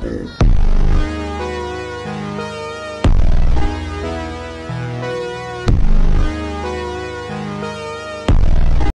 Bird.